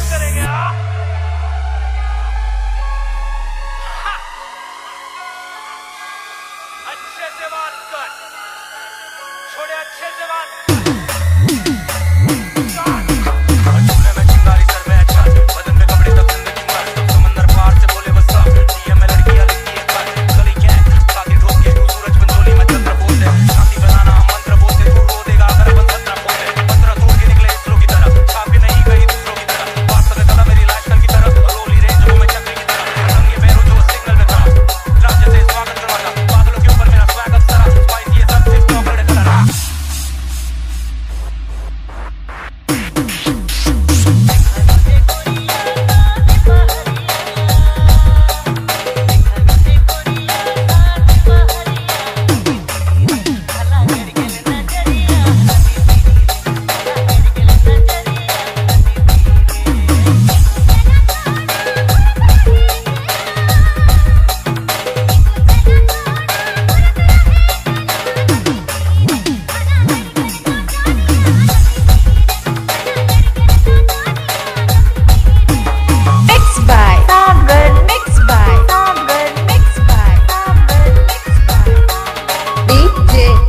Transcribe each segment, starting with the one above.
んじゃね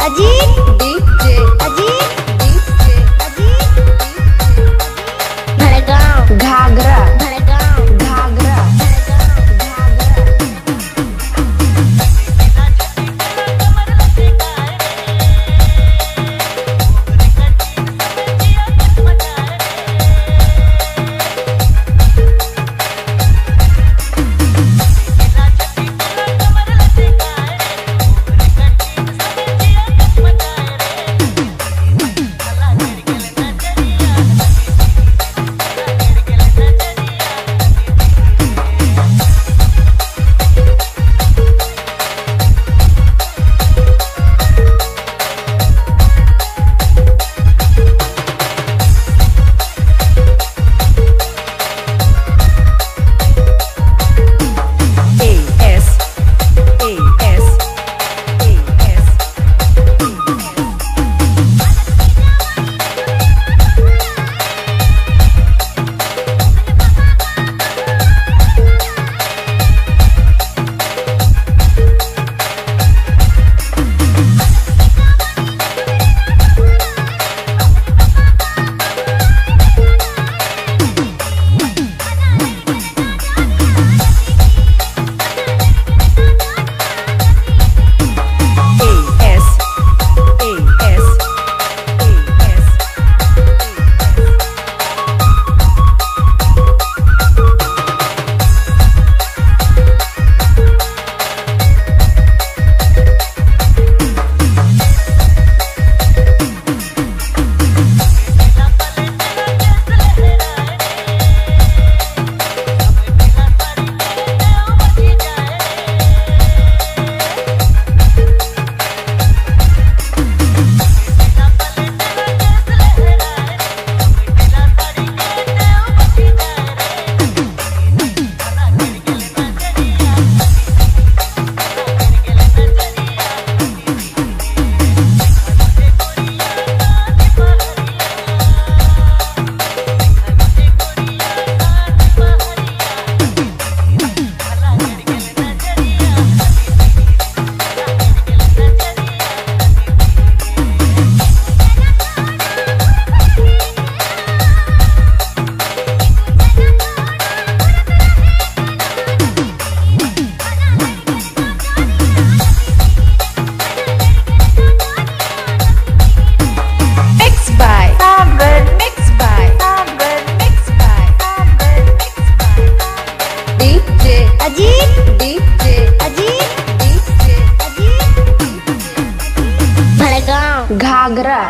Ajit. DJ Ajit. DJ Ajit Bhadgaon. घाघरा घाघरा।